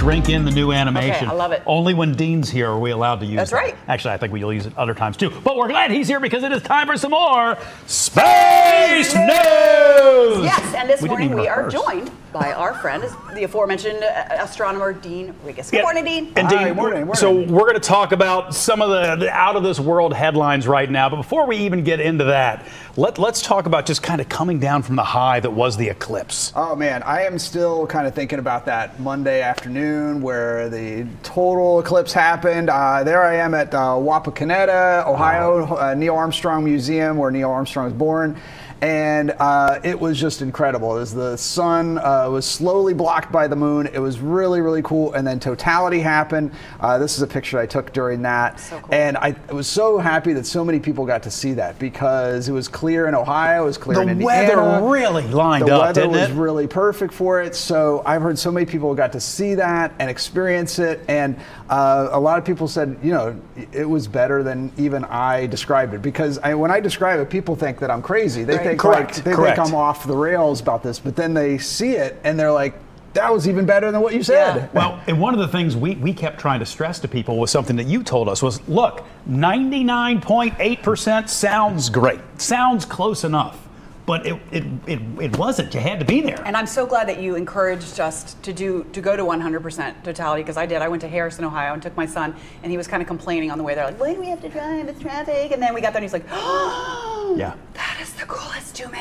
drink in the new animation. I love it. Only when Dean's here are we allowed to use That's that. right. Actually, I think we'll use it other times too. But we're glad he's here because it is time for some more Space News! Yes, and this We morning we are joined by our friend, the aforementioned uh, astronomer Dean Regas. Good Yeah. morning, Dean. And Hi, morning, morning. so we're going to talk about some of the, the out of this world headlines right now. But before we even get into that, let, let's talk about just kind of coming down from the high that was the eclipse. Oh man, I am still kind of thinking about that Monday afternoon where the total eclipse happened. Uh, there I am at uh, Wapakoneta, Ohio, uh, Neil Armstrong Museum, where Neil Armstrong was born. And uh, it was just incredible. As the sun uh, was slowly blocked by the moon, it was really, really cool. And then totality happened. Uh, this is a picture I took during that. So cool. And I was so happy that so many people got to see that because it was clear in Ohio, it was clear The in Indiana. The weather really lined the up, weather didn't was it? really perfect for it. So I've heard so many people got to see that and experience it, and uh, a lot of people said, you know, it was better than even I described it because I, when I describe it, people think that I'm crazy. They Right. think Correct, like, they correct. think I'm off the rails about this, but then they see it and they're like, that was even better than what you said. Yeah. Well, and one of the things we, we kept trying to stress to people was something that you told us was look, 99.8% sounds great, sounds close enough, but it, it, it, it wasn't. You had to be there. And I'm so glad that you encouraged us to do to go to 100% totality because I did. I went to Harrison, Ohio, and took my son, and he was kind of complaining on the way there, like, "Why do we have to drive? It's traffic." And then we got there, and he's like, "Oh, Yeah.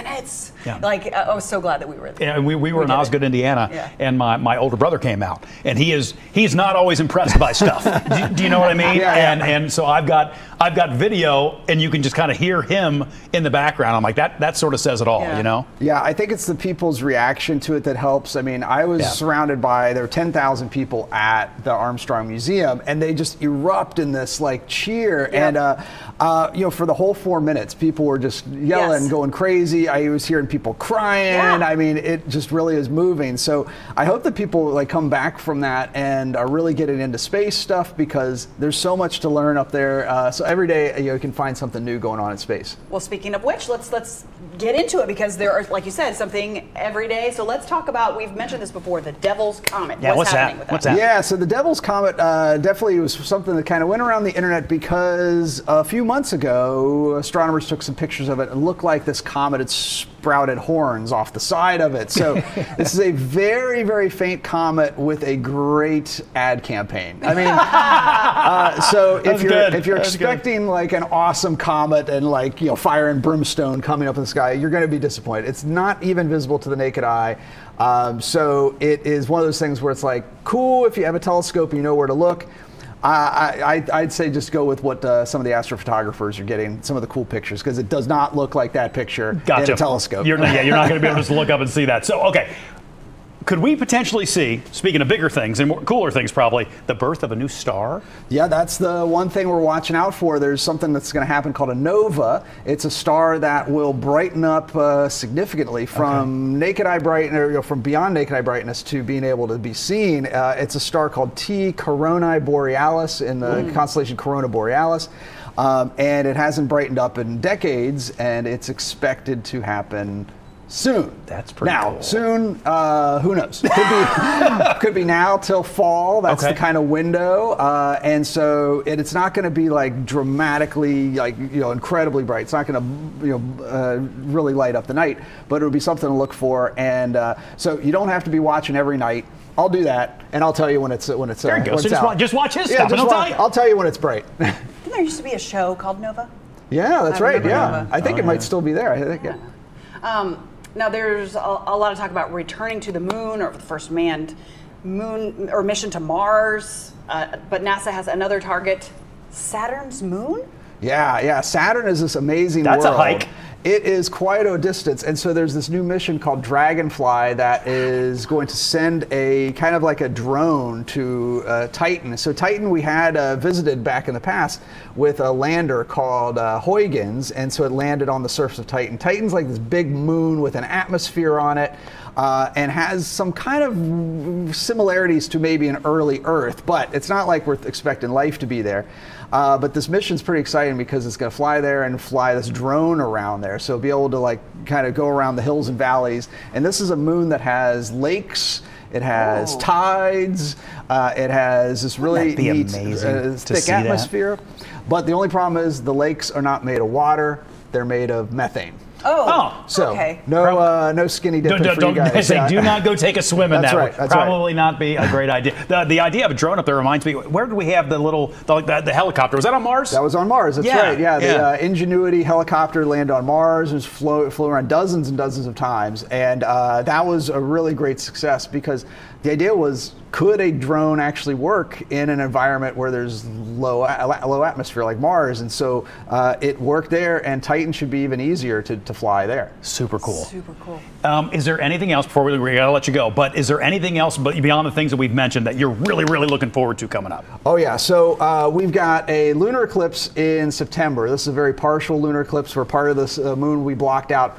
That is the coolest two minutes." Yeah. Like uh, I was so glad that we were there. And we, we were in did it. Osgood, Indiana, Yeah. and my, my older brother came out, and he is he's not always impressed by stuff. do, do you know what I mean? Yeah, yeah. And and so I've got I've got video, and you can just kind of hear him in the background. I'm like that that sort of says it all, Yeah. you know? Yeah, I think it's the people's reaction to it that helps. I mean, I was Yeah. surrounded by there were 10,000 people at the Armstrong Museum, and they just erupt in this like cheer. Yeah. And uh, uh, you know, for the whole four minutes, people were just yelling, Yes. going crazy. I was hearing people crying. Yeah. I mean, it just really is moving. So I hope that people like come back from that and are really getting into space stuff because there's so much to learn up there. Uh, so every day you, know, you can find something new going on in space. Well, speaking of which, let's let's get into it because there are, like you said, something every day. So let's talk about. We've mentioned this before, the Devil's Comet. Yeah, what's that? happening with What's that? that? Yeah, so the Devil's Comet uh, definitely was something that kind of went around the internet because a few months ago, astronomers took some pictures of it and it looked like this comet had sprouted horns off the side of it. So this is a very, very faint comet with a great ad campaign. I mean, uh, so if That's you're good. if you're That's good. expecting like an awesome comet and like you know fire and brimstone coming up in the sky, you're going to be disappointed. It's not even visible to the naked eye. Um, so it is one of those things where it's like cool if you have a telescope and you know where to look. I, I, I'd say just go with what uh, some of the astrophotographers are getting, some of the cool pictures, because it does not look like that picture Gotcha. in a telescope. You're, yeah, you're not going to be able to just look up and see that. So, okay. Could we potentially see, speaking of bigger things and more cooler things probably, the birth of a new star? Yeah, that's the one thing we're watching out for. There's something that's going to happen called a nova. It's a star that will brighten up uh, significantly from naked eye brightness, you know, from beyond naked eye brightness to being able to be seen. Uh, it's a star called T Coronae Borealis in the constellation Corona Borealis. Um, and it hasn't brightened up in decades, and it's expected to happen soon. That's pretty now, cool. soon, uh, who knows? Could be, could be now till fall. That's Okay. the kind of window. Uh, and so it, it's not going to be like dramatically, like, you know, incredibly bright. It's not going to, you know, uh, really light up the night, but it'll be something to look for. And uh, so you don't have to be watching every night. I'll do that, and I'll tell you when it's when it's. There you uh, go. when So it's just out. wa- just watch his yeah, stuff, and just he'll wa- tell you. I'll tell you when it's bright. Didn't there used to be a show called Nova? yeah, that's I right. Yeah, Nova. I think Oh, it might still be there. I think. Yeah. Um, now, there's a, a lot of talk about returning to the moon or the first manned moon or mission to Mars, uh, but NASA has another target Saturn's moon? Yeah, yeah. Saturn is this amazing That's a hike. It is quite a distance, and so there's this new mission called Dragonfly that is going to send a kind of like a drone to uh, Titan. So Titan we had uh, visited back in the past with a lander called uh, Huygens, and so it landed on the surface of Titan. Titan's like this big moon with an atmosphere on it. Uh, and has some kind of similarities to maybe an early Earth, but it's not like we're expecting life to be there. Uh, but this mission's pretty exciting because it's going to fly there and fly this drone around there. So be able to like kind of go around the hills and valleys. And this is a moon that has lakes It has Oh. tides. Uh, it has this really neat, uh, thick see that? atmosphere. But the only problem is the lakes are not made of water; they're made of methane. Oh, Oh, So okay. no, uh, no skinny dipping Don't, for don't, you guys. say, do not go take a swim in That's that. right, Would that's right. probably not be a great idea. The, the idea of a drone up there reminds me. Where did we have the little the, the, the helicopter? Was that on Mars? That was on Mars. That's Yeah, right. Yeah, the yeah. Uh, Ingenuity helicopter landed on Mars. It was flew, flew around dozens and dozens of times, and uh, that was a really great success because the idea was, could a drone actually work in an environment where there's low low atmosphere like Mars? And so uh, it worked there, and Titan should be even easier to, to fly there. Super cool. Super cool. Um, is there anything else before we, we gotta let you go? But is there anything else but beyond the things that we've mentioned that you're really, really looking forward to coming up? Oh yeah, so uh, we've got a lunar eclipse in September. This is a very partial lunar eclipse where part of the uh, moon we blocked out.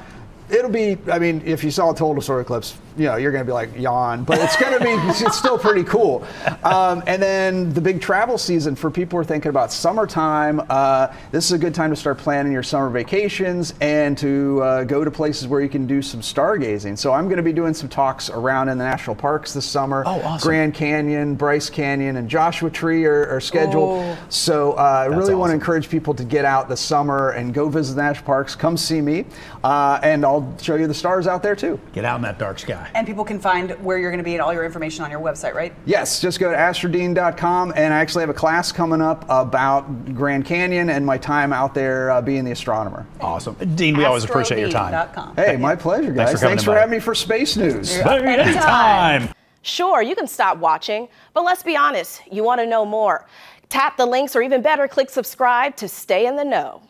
It'll be, I mean, if you saw a total solar eclipse, you know, you're going to be like yawn, but it's going to be, it's still pretty cool. Um, and then the big travel season for people who are thinking about summertime. Uh, this is a good time to start planning your summer vacations and to uh, go to places where you can do some stargazing. So I'm going to be doing some talks around in the national parks this summer. Oh, awesome. Grand Canyon, Bryce Canyon, and Joshua Tree are, are scheduled. Oh. So uh, I really want to encourage people to get out this summer and go visit the national parks. Come see me, uh, and I'll show you the stars out there too. Get out in that dark sky. And people can find where you're going to be and all your information on your website, right? Yes, just go to astrodean.com, and I actually have a class coming up about Grand Canyon and my time out there uh, being the astronomer. Awesome. Dean, we always appreciate your time. Astrodean.com. Hey, my pleasure, guys. Thanks for Thanks for having me for Space News. Anytime. Sure, you can stop watching, but let's be honest, you want to know more. Tap the links or even better, click subscribe to stay in the know.